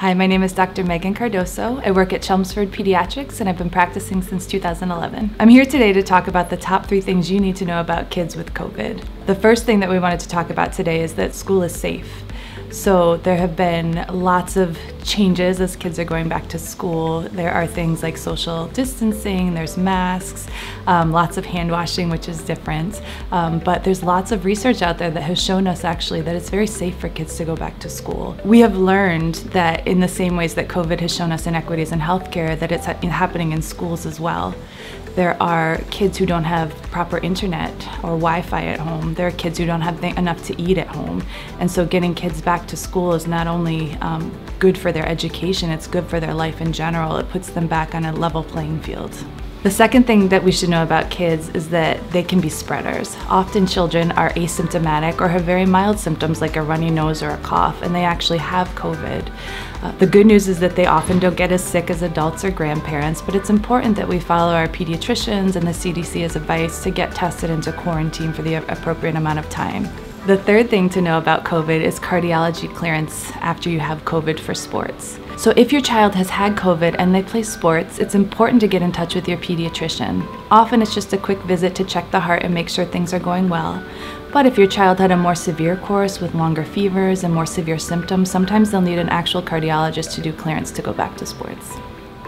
Hi, my name is Dr. Megan Cardoso. I work at Chelmsford Pediatrics and I've been practicing since 2011. I'm here today to talk about the top three things you need to know about kids with COVID. The first thing that we wanted to talk about today is that school is safe. So there have been lots of changes as kids are going back to school. There are things like social distancing, there's masks, um, lots of hand washing, which is different. Um, but there's lots of research out there that has shown us actually that it's very safe for kids to go back to school. We have learned that in the same ways that COVID has shown us inequities in healthcare, that it's happening in schools as well. There are kids who don't have proper internet or Wi-Fi at home. There are kids who don't have enough to eat at home. And so getting kids back to school is not only um, good for their education, it's good for their life in general. It puts them back on a level playing field. The second thing that we should know about kids is that they can be spreaders. Often children are asymptomatic or have very mild symptoms like a runny nose or a cough, and they actually have COVID. Uh, the good news is that they often don't get as sick as adults or grandparents, but it's important that we follow our pediatricians and the CDC's advice to get tested into quarantine for the appropriate amount of time. The third thing to know about COVID is cardiology clearance after you have COVID for sports. So if your child has had COVID and they play sports, it's important to get in touch with your pediatrician. Often it's just a quick visit to check the heart and make sure things are going well. But if your child had a more severe course with longer fevers and more severe symptoms, sometimes they'll need an actual cardiologist to do clearance to go back to sports.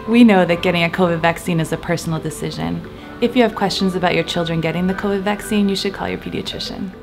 We know that getting a COVID vaccine is a personal decision. If you have questions about your children getting the COVID vaccine, you should call your pediatrician.